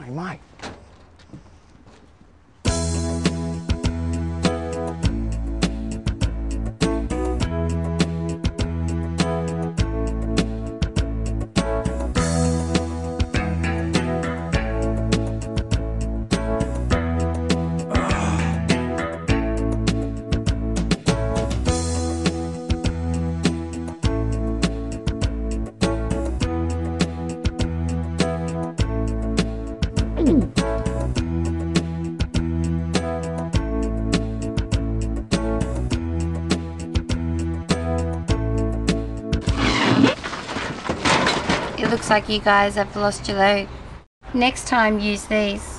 I might. It looks like you guys have lost your load. Next time use these.